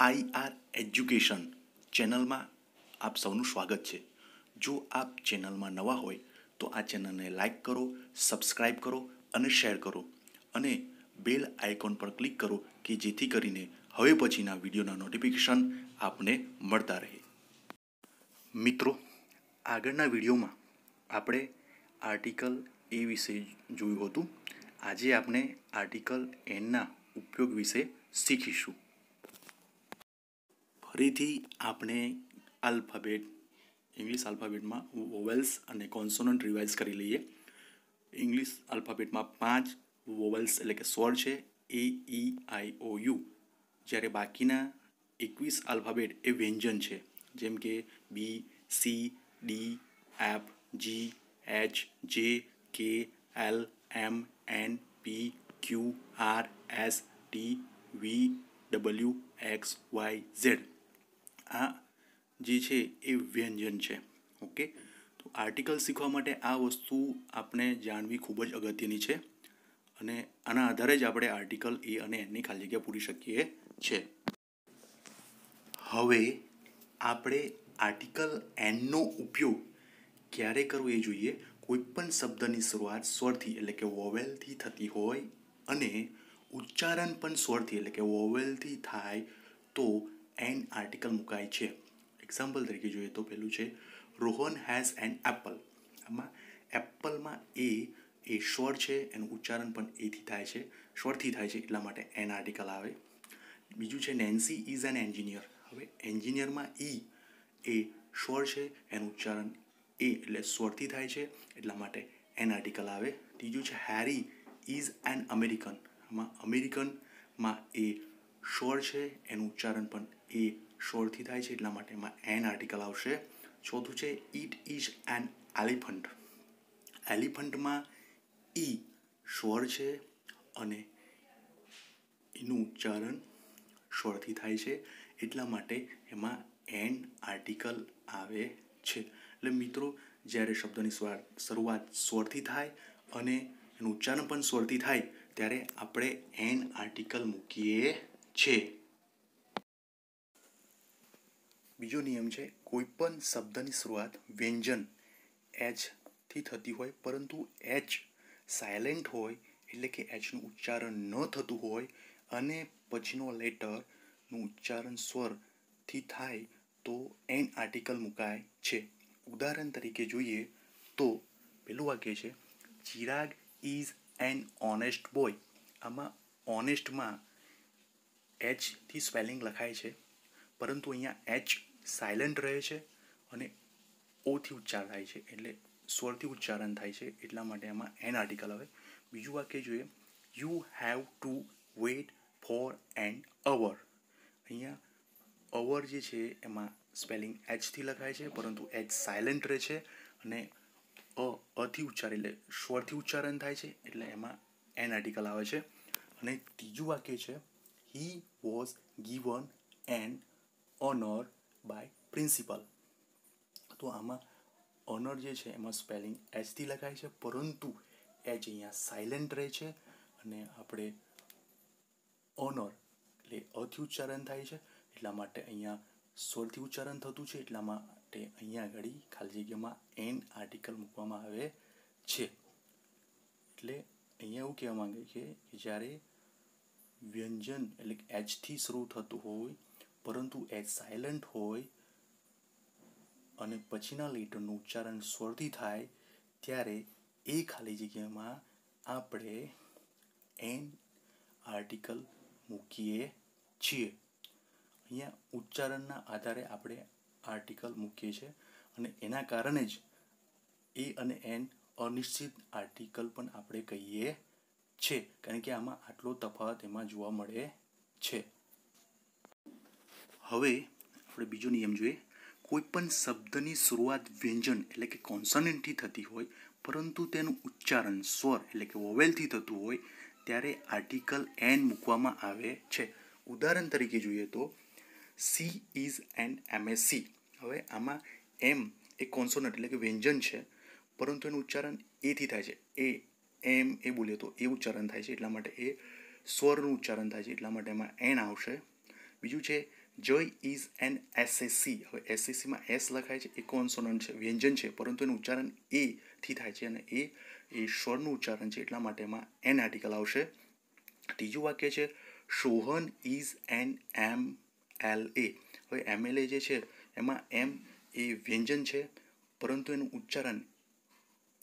I R education ચેનલમાં આપ સૌનું સ્વાગત છે. જો આપ ચેનલમાં નવા હોય, તો આ ચેનલને લાઇક કરો સબસ્ક્રાઈબ કરો અને શેર કરો. અને બેલ આઇકોન પર ક્લિક કરો કે જેથી કરીને હવે પછીના વિડીયોના નોટિફિકેશન આપને મળતા રહે. મિત્રો, આગળના વિડીયોમાં આપણે આર્ટિકલ એ વિશે જોયું હતું. આજે આપણે આર્ટિકલ એનના ઉપયોગ વિશે શીખીશું. ફરીથી આપણે આલ્ફાબેટ, ઇંગ્લિશ આલ્ફાબેટમાં વોવેલ્સ અને કોન્સોનન્ટ રિવાઇઝ કરી લઈએ. ઇંગ્લિશ આલ્ફાબેટમાં પાંચ વોવેલ્સ એટલે કે સ્વર છે, એ, ઈ, આઈ, ઓ, યુ. જ્યારે બાકીના એકવીસ આલ્ફાબેટ એ વ્યંજન છે. જેમ કે B, C, D, F, G, H, J, K, L, M, N, P, Q, R, S, T, V, W, X, Y, Z. આ જે છે એ વ્યંજન છે, ઓકે? તો આર્ટિકલ શીખવા માટે આ વસ્તુ આપણે જાણવી ખૂબ જ અગત્યની છે અને આના આધારે જ આપણે આર્ટિકલ એ અને એનની ખાલી જગ્યા પૂરી શકીએ છે. હવે આપણે આર્ટિકલ એનનો ઉપયોગ ક્યારે કરવો એ જોઈએ? કોઈપણ શબ્દની શરૂઆત સ્વરથી, એટલે કે વોવેલથી થતી હોય અને ઉચ્ચારણ પણ સ્વરથી, એટલે કે વોવેલથી થાય તો એન આર્ટિકલ મુકાય છે. એક્ઝામ્પલ તરીકે જોઈએ તો પેલું છે, રોહન હેઝ એન એપલ આમાં એપલમાં એ એ સ્વર છે, એનું ઉચ્ચારણ પણ એથી થાય છે, સ્વરથી થાય છે, એટલા માટે એન આર્ટિકલ આવે. બીજું છે નેન્સી ઇઝ એન એન્જિનિયર હવે એન્જિનિયરમાં ઈ, એ સ્વર છે, એનું ઉચ્ચારણ એ એટલે સ્વરથી થાય છે, એટલા માટે એન આર્ટિકલ આવે. ત્રીજું છે હેરી ઇઝ એન અમેરિકન આમાં અમેરિકનમાં એ સ્વર છે, એનું ઉચ્ચારણ પણ એ સ્વરથી થાય છે એટલા માટે એમાં એન આર્ટિકલ આવશે. ચોથું છે ઇટ ઇઝ એન એલિફન્ટ એલિફન્ટમાં ઈ સ્વર છે અને એનું ઉચ્ચારણ સ્વરથી થાય છે. એટલા માટે એમાં એન આર્ટિકલ આવે છે. એટલે મિત્રો, જ્યારે શબ્દની સ્વાર શરૂઆત સ્વરથી થાય અને એનું ઉચ્ચારણ પણ સ્વરથી થાય, ત્યારે આપણે એન આર્ટિકલ મૂકીએ છે બીજો નિયમ છે કોઈપણ શબ્દની શરૂઆત વ્યંજન એચથી થતી હોય, પરંતુ એચ સાયલેન્ટ હોય, એટલે કે એચનું ઉચ્ચારણ ન થતું હોય, અને પછીનો લેટરનું ઉચ્ચારણ સ્વરથી થાય, તો એન આર્ટિકલ મુકાય છે. ઉદાહરણ તરીકે જોઈએ તો, પેલું વાક્ય છે, Chirag is an honest boy. આમાં ઓનેસ્ટમાં એચથી સ્પેલિંગ લખાય છે, પરંતુ અહીંયા એચ સાયલન્ટ રહે છે અને ઓથી ઉચ્ચાર થાય છે, એટલે સ્વરથી ઉચ્ચારણ થાય છે, એટલા માટે એમાં એન આર્ટિકલ આવે. બીજું વાક્ય જોઈએ. You have to wait for an hour અહીંયા અવર જે છે, એમાં સ્પેલિંગ એચથી લખાય છે, પરંતુ એચ સાયલન્ટ રહે છે અને અ, અથી ઉચ્ચાર એટલે સ્વરથી ઉચ્ચારણ થાય છે, એટલે એમાં એન આર્ટિકલ આવે છે. અને ત્રીજું વાક્ય છે he was given an honour by principal તો આમાં ઓનર જે છે, એમાં સ્પેલિંગ એચથી લખાય છે, પરંતુ એચ અહીંયા સાયલેન્ટ રહે છે અને આપણે ઓનર એટલે અથી ઉચ્ચારણ થાય છે. એટલા માટે અહીંયા સ્વરથી ઉચ્ચારણ થતું છે, એટલા માટે અહીંયા આગળ ખાલી જગ્યામાં એન આર્ટિકલ મૂકવામાં આવે છે. એટલે અહીંયા એવું કહેવા માંગે છે કે જ્યારે વ્યંજન એટલે એચથી શરૂ થતું હોય પરંતુ એચ સાયલન્ટ હોય અને પછીના લેટરનું ઉચ્ચારણ સ્વરથી થાય, ત્યારે એ ખાલી જગ્યામાં આપણે એન આર્ટિકલ મૂકીએ છીએ. અહીંયા ઉચ્ચારણના આધારે આપણે આર્ટિકલ મૂકીએ છીએ અને એના કારણે જ એ અને એન અનિશ્ચિત આર્ટિકલ પણ આપણે કહીએ છે કારણ કે આમાં આટલો તફાવત એમાં જોવા મળે છે. હવે આપણે બીજો નિયમ જોઈએ. કોઈપણ શબ્દની શરૂઆત વ્યંજન એટલે કે કોન્સનન્ટથી થતી હોય, પરંતુ તેનું ઉચ્ચારણ સ્વર એટલે કે વોવેલથી થતું હોય, ત્યારે આર્ટિકલ એન મૂકવામાં આવે છે. ઉદાહરણ તરીકે જોઈએ તો સી ઇઝ એન એમએસસી હવે આમાં એમ એ કોન્સોનન્ટ એટલે કે વ્યંજન છે, પરંતુ એનું ઉચ્ચારણ એથી થાય છે. એ એમ એ બોલીએ તો એ ઉચ્ચારણ થાય છે, એટલા માટે એ સ્વરનું ઉચ્ચારણ થાય છે, એટલા માટે એમાં એન આવશે. બીજું છે જય ઇઝ એન એસએસસી હવે એસએસસીમાં એસ લખાય છે, એ કોન્સોનન્ટ છે, વ્યંજન છે, પરંતુ એનું ઉચ્ચારણ એ થી થાય છે અને એ એ સ્વરનું ઉચ્ચારણ છે, એટલા માટે એમાં એન આર્ટિકલ આવશે. ત્રીજું વાક્ય છે Sohan is an M L A હવે એમએલએ જે છે, એમાં એમ એ વ્યંજન છે, પરંતુ એનું ઉચ્ચારણ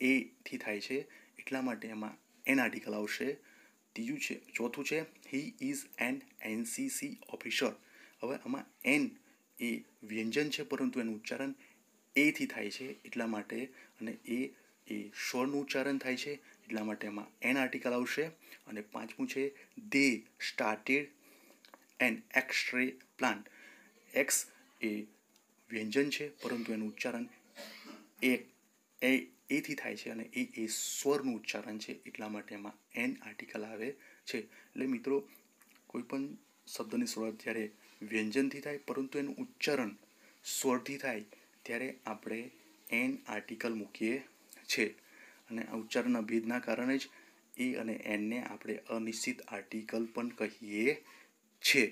એ થી થાય છે, એટલા માટે એમાં એન આર્ટિકલ આવશે. ત્રીજું છે, ચોથું છે he is an NCC officer હવે આમાં એન એ વ્યંજન છે, પરંતુ એનું ઉચ્ચારણ એથી થાય છે, એટલા માટે અને એ એ સ્વરનું ઉચ્ચારણ થાય છે, એટલા માટે એમાં એન આર્ટિકલ આવશે અને પાંચમું છે they started an X-ray plant X એ વ્યંજન છે, પરંતુ એનું ઉચ્ચારણ એ એ એથી થાય છે અને એ એ સ્વરનું ઉચ્ચારણ છે, એટલા માટે એમાં એન આર્ટિકલ આવે છે. એટલે મિત્રો, કોઈ પણ શબ્દની શરૂઆત જ્યારે વ્યંજનથી થાય, પરંતુ એનું ઉચ્ચારણ સ્વરથી થાય, ત્યારે આપણે એન આર્ટિકલ મૂકીએ છે. અને આ ઉચ્ચારણના ભેદના કારણે જ એ અને એનને આપણે અનિશ્ચિત આર્ટિકલ પણ કહીએ છીએ